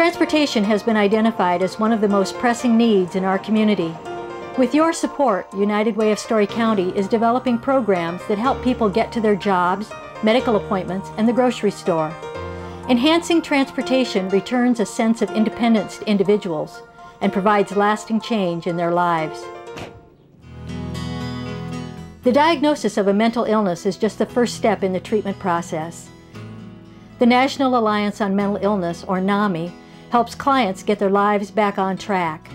Transportation has been identified as one of the most pressing needs in our community. With your support, United Way of Story County is developing programs that help people get to their jobs, medical appointments, and the grocery store. Enhancing transportation returns a sense of independence to individuals and provides lasting change in their lives. The diagnosis of a mental illness is just the first step in the treatment process. The National Alliance on Mental Illness, or NAMI, helps clients get their lives back on track.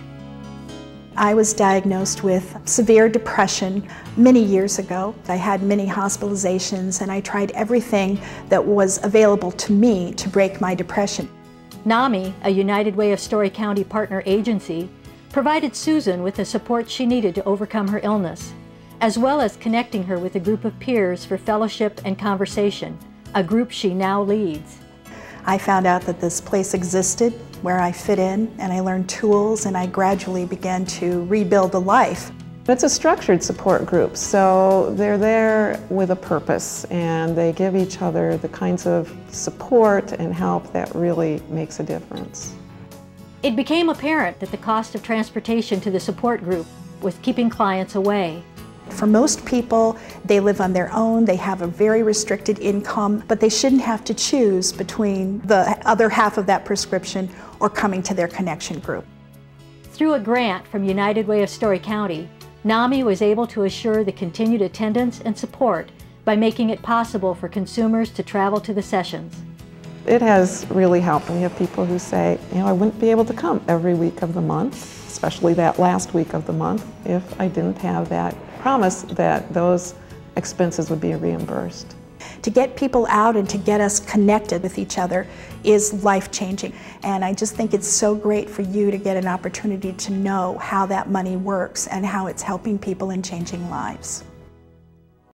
I was diagnosed with severe depression many years ago. I had many hospitalizations and I tried everything that was available to me to break my depression. NAMI, a United Way of Story County partner agency, provided Susan with the support she needed to overcome her illness as well as connecting her with a group of peers for fellowship and conversation, a group she now leads. I found out that this place existed where I fit in and I learned tools and I gradually began to rebuild a life. It's a structured support group, so they're there with a purpose and they give each other the kinds of support and help that really makes a difference. It became apparent that the cost of transportation to the support group was keeping clients away. For most people, they live on their own, they have a very restricted income, but they shouldn't have to choose between the other half of that prescription or coming to their connection group. Through a grant from United Way of Story County, NAMI was able to assure the continued attendance and support by making it possible for consumers to travel to the sessions. It has really helped. We have people who say, you know, I wouldn't be able to come every week of the month, especially that last week of the month, if I didn't have that promise that those expenses would be reimbursed. To get people out and to get us connected with each other is life changing. And I just think it's so great for you to get an opportunity to know how that money works and how it's helping people and changing lives.